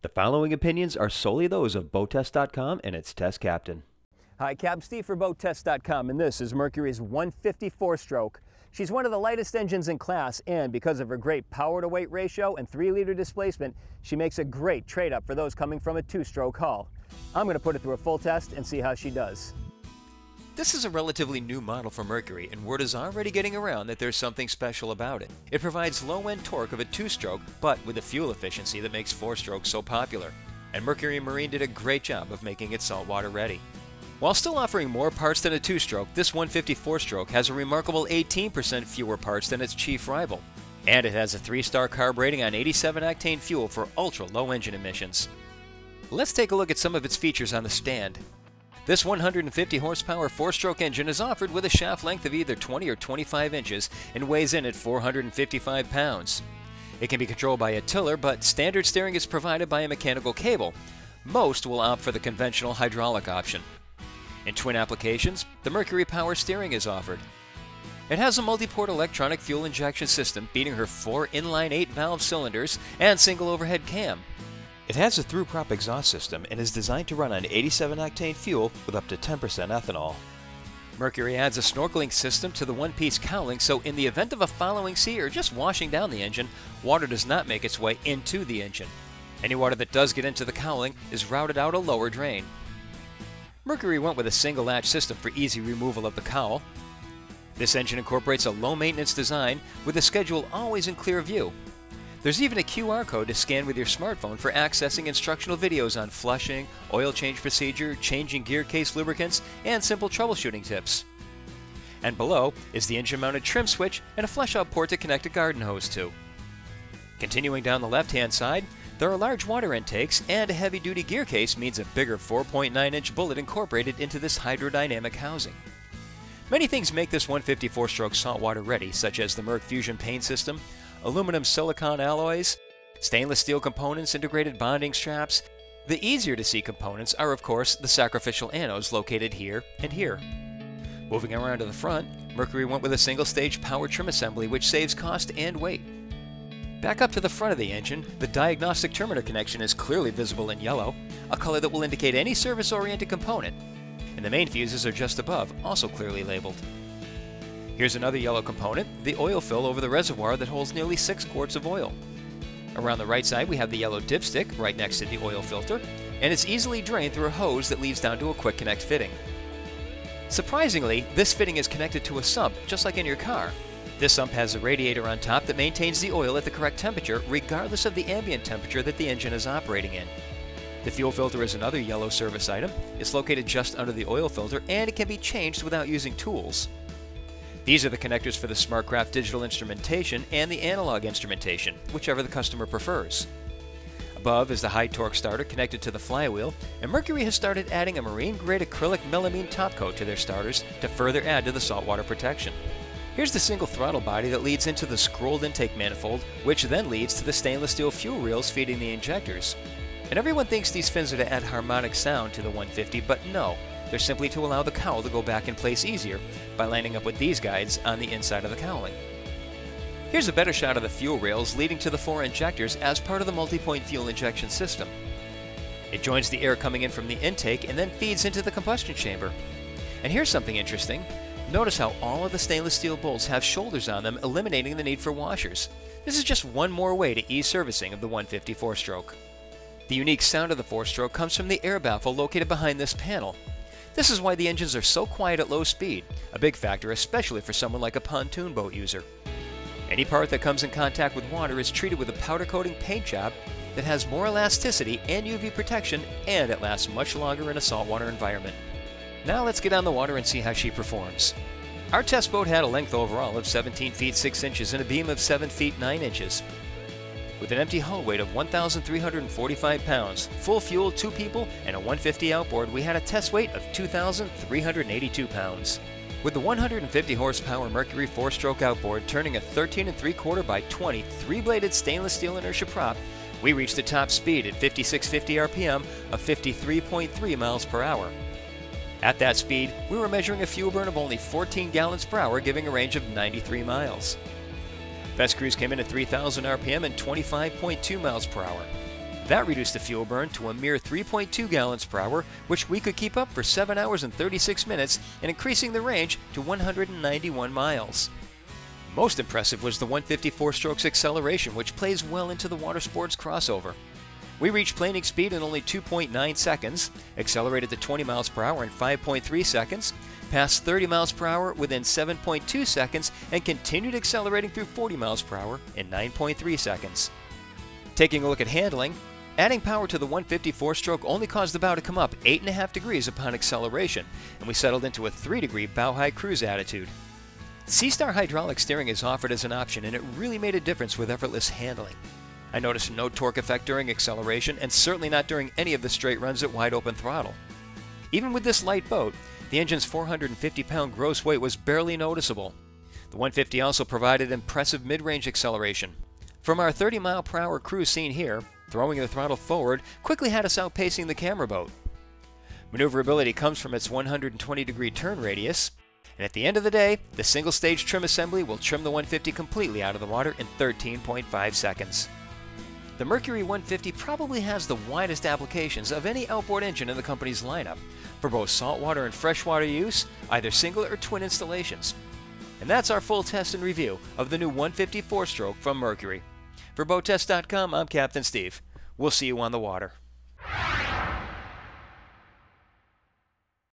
The following opinions are solely those of BoatTest.com and its test captain. Hi, Captain Steve for BoatTest.com, and this is Mercury's 150 four stroke. She's one of the lightest engines in class, and because of her great power to weight ratio and 3 liter displacement, she makes a great trade up for those coming from a two stroke hull. I'm going to put it through a full test and see how she does. This is a relatively new model for Mercury, and word is already getting around that there's something special about it. It provides low-end torque of a two-stroke, but with the fuel efficiency that makes four-strokes so popular. And Mercury Marine did a great job of making it saltwater ready. While still offering more parts than a two-stroke, this 150 four-stroke has a remarkable 18% fewer parts than its chief rival. And it has a 3-star carb rating on 87 octane fuel for ultra-low engine emissions. Let's take a look at some of its features on the stand. This 150 horsepower four stroke engine is offered with a shaft length of either 20 or 25 inches and weighs in at 455 pounds. It can be controlled by a tiller, but standard steering is provided by a mechanical cable. Most will opt for the conventional hydraulic option. In twin applications, the Mercury Power Steering is offered. It has a multi-port electronic fuel injection system feeding her four inline 8-valve cylinders and single overhead cam. It has a through-prop exhaust system and is designed to run on 87 octane fuel with up to 10% ethanol. Mercury adds a snorkeling system to the one-piece cowling so in the event of a following sea or just washing down the engine, water does not make its way into the engine. Any water that does get into the cowling is routed out a lower drain. Mercury went with a single latch system for easy removal of the cowl. This engine incorporates a low maintenance design with a schedule always in clear view, there's even a QR code to scan with your smartphone for accessing instructional videos on flushing, oil change procedure, changing gear case lubricants, and simple troubleshooting tips. And below is the engine mounted trim switch and a flush out port to connect a garden hose to. Continuing down the left hand side, there are large water intakes, and a heavy duty gear case means a bigger 4.9 inch bullet incorporated into this hydrodynamic housing. Many things make this 150 four stroke saltwater ready, such as the Merc Fusion paint system, aluminum silicon alloys, stainless steel components, integrated bonding straps. The easier to see components are, of course, the sacrificial anodes located here and here. Moving around to the front, Mercury went with a single stage power trim assembly which saves cost and weight. Back up to the front of the engine, the diagnostic terminator connection is clearly visible in yellow, a color that will indicate any service-oriented component, and the main fuses are just above, also clearly labeled. Here's another yellow component, the oil fill over the reservoir that holds nearly 6 quarts of oil. Around the right side we have the yellow dipstick right next to the oil filter, and it's easily drained through a hose that leads down to a quick connect fitting. Surprisingly, this fitting is connected to a sump, just like in your car. This sump has a radiator on top that maintains the oil at the correct temperature, regardless of the ambient temperature that the engine is operating in. The fuel filter is another yellow service item. It's located just under the oil filter, and it can be changed without using tools. These are the connectors for the SmartCraft digital instrumentation and the analog instrumentation, whichever the customer prefers. Above is the high torque starter connected to the flywheel, and Mercury has started adding a marine grade acrylic melamine topcoat to their starters to further add to the saltwater protection. Here's the single throttle body that leads into the scrolled intake manifold, which then leads to the stainless steel fuel rails feeding the injectors. And everyone thinks these fins are to add harmonic sound to the 150, but no, they're simply to allow the cowl to go back in place easier by lining up with these guides on the inside of the cowling. Here's a better shot of the fuel rails leading to the four injectors as part of the multi-point fuel injection system. It joins the air coming in from the intake and then feeds into the combustion chamber. And here's something interesting. Notice how all of the stainless steel bolts have shoulders on them, eliminating the need for washers. This is just one more way to ease servicing of the 150 four stroke. The unique sound of the four stroke comes from the air baffle located behind this panel, this is why the engines are so quiet at low speed, a big factor especially for someone like a pontoon boat user. Any part that comes in contact with water is treated with a powder coating paint job that has more elasticity and UV protection and it lasts much longer in a saltwater environment. Now let's get on the water and see how she performs. Our test boat had a length overall of 17 feet 6 inches and a beam of 7 feet 9 inches. With an empty hull weight of 1,345 pounds, full fuel, two people, and a 150 outboard, we had a test weight of 2,382 pounds. With the 150 horsepower Mercury four-stroke outboard turning a 13 and 3 quarter by 20 three-bladed stainless steel Enertia prop, we reached the top speed at 5650 RPM of 53.3 miles per hour. At that speed, we were measuring a fuel burn of only 14 gallons per hour, giving a range of 93 miles. Best cruise came in at 3,000 RPM and 25.2 miles per hour. That reduced the fuel burn to a mere 3.2 gallons per hour, which we could keep up for 7 hours and 36 minutes and increasing the range to 191 miles. Most impressive was the 150 four strokes acceleration, which plays well into the water sports crossover. We reached planing speed in only 2.9 seconds, accelerated to 20 miles per hour in 5.3 seconds, passed 30 miles per hour within 7.2 seconds, and continued accelerating through 40 miles per hour in 9.3 seconds. Taking a look at handling, adding power to the 150 four stroke only caused the bow to come up 8.5 degrees upon acceleration, and we settled into a 3 degree bow high cruise attitude. SeaStar hydraulic steering is offered as an option, and it really made a difference with effortless handling. I noticed no torque effect during acceleration, and certainly not during any of the straight runs at wide open throttle. Even with this light boat, the engine's 450 pound gross weight was barely noticeable. The 150 also provided impressive mid range acceleration. From our 30 mile per hour cruise seen here, throwing the throttle forward quickly had us outpacing the camera boat. Maneuverability comes from its 120 degree turn radius, and at the end of the day, the single stage trim assembly will trim the 150 completely out of the water in 13.5 seconds. The Mercury 150 probably has the widest applications of any outboard engine in the company's lineup, for both saltwater and freshwater use, either single or twin installations. And that's our full test and review of the new 150 four stroke from Mercury. For Boattest.com, I'm Captain Steve. We'll see you on the water.